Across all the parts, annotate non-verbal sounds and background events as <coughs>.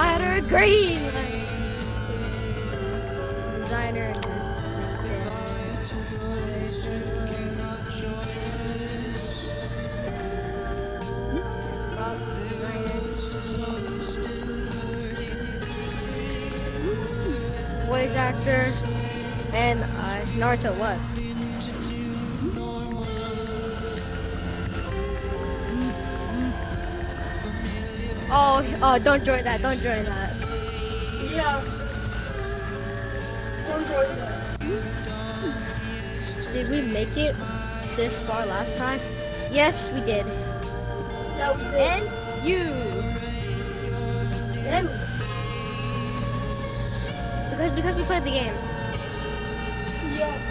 Designer green. Designer. Voice actor and uh, Naruto. What? Oh, oh, don't join that. Don't join that. Yeah. Don't join that. Did we make it this far last time? Yes, we did. Yeah, we did. And you. And Because because we played the game. yeah.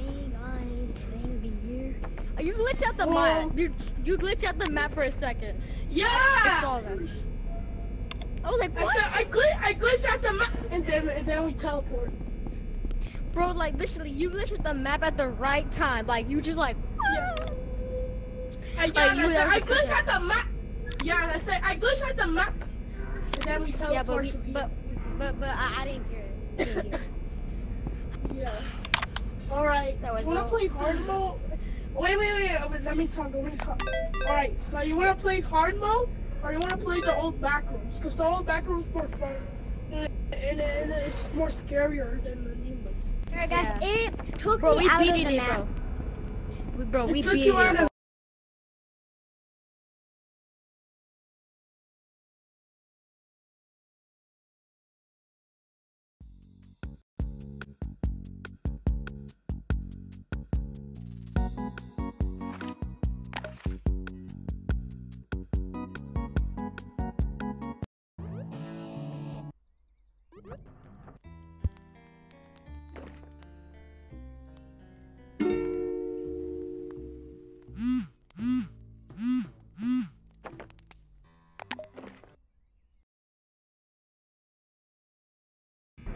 Okay, guys, thing here. Oh, you glitched out the map. You you glitched out the map for a second. Yeah! I saw that. Oh, I was like, I what? said I glitch I glitched at the map and then and then we teleport. Bro, like literally, you glitched the map at the right time. Like you just like. Yeah. I, yeah, Like, you I said I glitched at the map. Yeah, I said I glitched out the map. And then we teleport Yeah, but we, to here. but but but I, I didn't hear it. I didn't hear it. <laughs> Yeah. Alright. That was wanna no- play hard mode? Wait, wait, wait, wait, let me talk, let me talk. Alright, so you wanna play hard mode? Or you wanna play the old back rooms? Because the old back rooms more fun. And, and, and it's more scarier than the new one. Alright guys, Yeah. it took Bro, me we out beat of it, the bro. map. We, bro, It we took beat you it.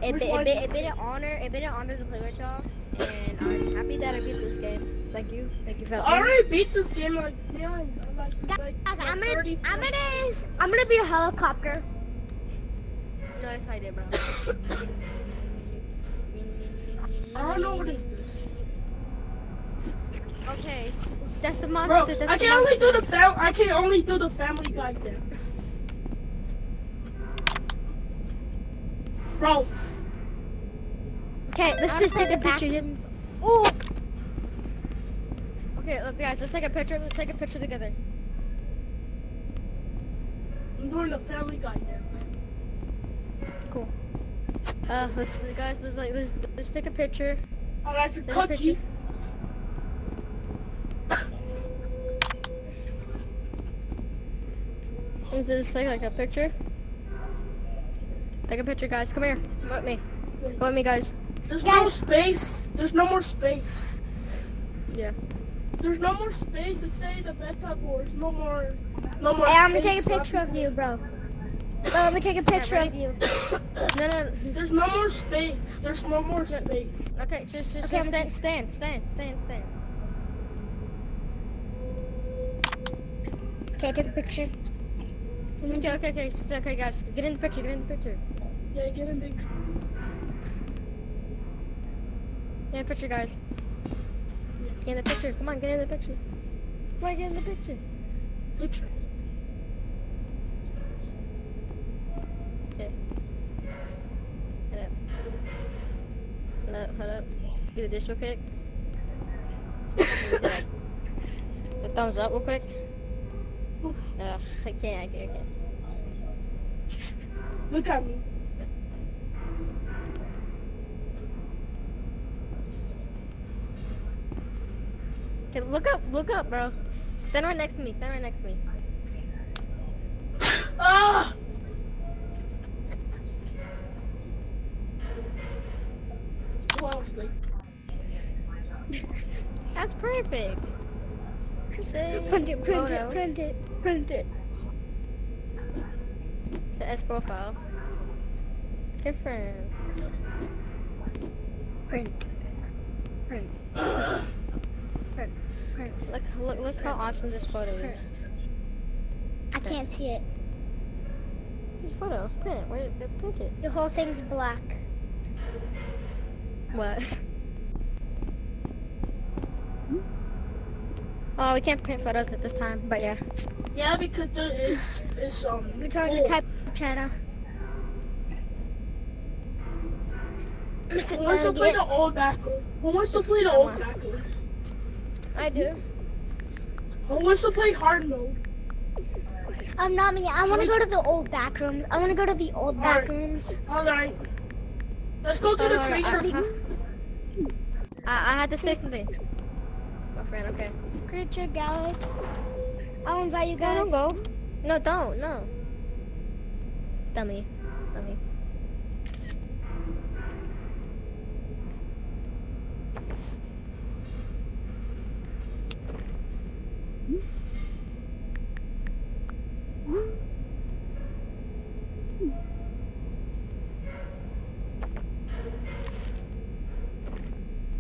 It, it, it been an honor. It been an honor to play with y'all, and I'm happy that I beat this game. Thank you, thank you, I already beat this game like, yeah, like, Guys, like, I'm gonna, 30 I'm gonna, I'm gonna be a helicopter. No, yes, I did, bro. <laughs> I don't know what is this. Okay, that's the monster. Bro, that's I can only do the fam- I can only do the Family Guy dance. Bro, Okay, let's just take a picture. Oh. Okay, look, guys, let's take a picture. Let's take a picture together. I'm doing the Family Guy dance. Cool. Uh, let's, guys, let's like, let's, let's take a picture. I like to Take a cut picture. you. Let's just like a picture. Take a picture, guys. Come here. Come with me. Come with me, guys. There's no space. There's no more space. Yeah. There's no more space to say the bedtime boards. No more. No more. Hey, I'm gonna take a picture of you, bro. Bro, let me take a picture of you. <coughs> No, no. There's no more space. There's no more space. Okay, just, just, Okay, just stand, stand, stand, stand, stand. Okay, take a picture. Okay, okay, okay, okay, guys, get in the picture, get in the picture. Yeah, get in big. Get in the picture, guys. Get in the picture. Come on, get in the picture. Come on, get in the picture. Picture. Okay. Hold up. Hold up, hold up. Do this real quick. the thumbs up real quick. Uh, I can't, I can't, I can't. Look at me. Okay, look up, look up, bro. Stand right next to me. Stand right next to me. Ah! <laughs> That's perfect. Say Print it, print photo. it, print it, print it. It's an S profile. Print. Print. Print. Print. Look, look, look how awesome this photo is. I can't see it. This photo. Print. Where did it print it? The whole thing's black. What? Oh, we can't print photos at this time, but yeah. yeah, because there is is um. Return full. to type channel. I'm Who wants to play the old backroom? Who wants to play the old backroom? I do. Who wants to play hard mode? Um, not me. I want to go to the old back rooms. I want to go to the old back Alright. rooms. Alright. Let's go to the Alright, creature. I, I had to say something. My friend, okay. Creature gallery. I'll invite you No, guys. don't go. No, don't. No. Dummy. Dummy. Mm-hmm.